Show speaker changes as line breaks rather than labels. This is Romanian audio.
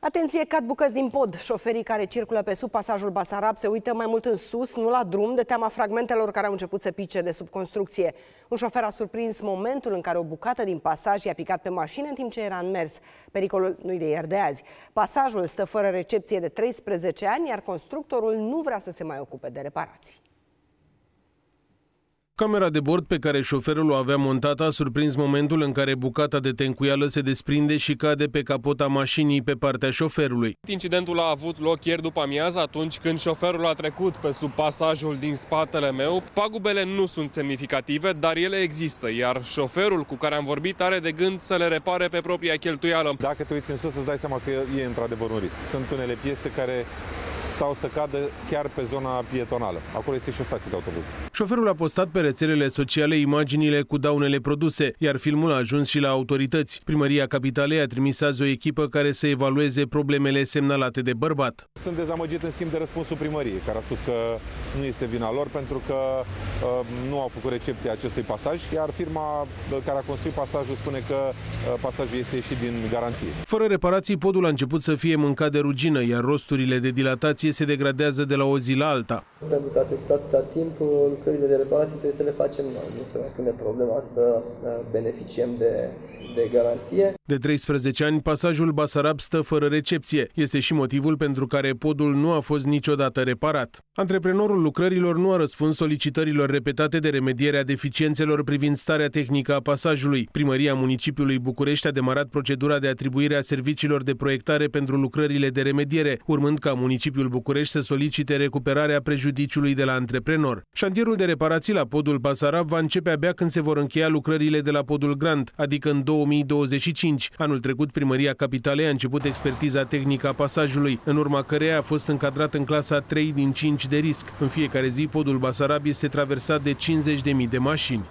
Atenție, cad bucăți din pod. Șoferii care circulă pe sub pasajul Basarab se uită mai mult în sus, nu la drum, de teama fragmentelor care au început să pice de sub construcție. Un șofer a surprins momentul în care o bucată din pasaj i-a picat pe mașină în timp ce era în mers. Pericolul nu-i de ieri de azi. Pasajul stă fără recepție de 13 ani, iar constructorul nu vrea să se mai ocupe de reparații.
Camera de bord pe care șoferul o avea montată a surprins momentul în care bucata de tencuială se desprinde și cade pe capota mașinii pe partea șoferului.
Incidentul a avut loc ieri după amiază, atunci când șoferul a trecut pe sub pasajul din spatele meu. Pagubele nu sunt semnificative, dar ele există, iar șoferul cu care am vorbit are de gând să le repare pe propria cheltuială.
Dacă te uiți în sus, îți dai seama că e într-adevăr un risc. Sunt unele piese care stau să cadă chiar pe zona pietonală. Acolo este și o stație de autobuz.
Șoferul a postat pe rețelele sociale imaginile cu daunele produse, iar filmul a ajuns și la autorități. Primăria Capitalei a trimis azi o echipă care să evalueze problemele semnalate de bărbat.
Sunt dezamăgit în schimb de răspunsul primăriei, care a spus că nu este vina lor pentru că uh, nu au făcut recepția acestui pasaj, iar firma uh, care a construit pasajul spune că uh, pasajul este ieșit din garanție.
Fără reparații, podul a început să fie mâncat de rugină, iar rosturile de dilatație reparație se degradează de la o zi la alta.
Pentru că a trecut atâta timp, lucrările de reparație trebuie să le facem noi. Nu se mai pune problema să uh, beneficiem de, de garanție.
De 13 ani, pasajul Basarab stă fără recepție. Este și motivul pentru care podul nu a fost niciodată reparat. Antreprenorul lucrărilor nu a răspuns solicitărilor repetate de remediere a deficiențelor privind starea tehnică a pasajului. Primăria municipiului București a demarat procedura de atribuire a serviciilor de proiectare pentru lucrările de remediere, urmând ca municipiul București să solicite recuperarea prejudiciului de la antreprenor. Șantierul de reparații la podul Basarab va începe abia când se vor încheia lucrările de la podul Grand, adică în 2025. 5. Anul trecut, primăria capitalei a început expertiza tehnică a pasajului, în urma căreia a fost încadrat în clasa 3 din 5 de risc. În fiecare zi, podul Basarab este traversat de 50.000 de mașini.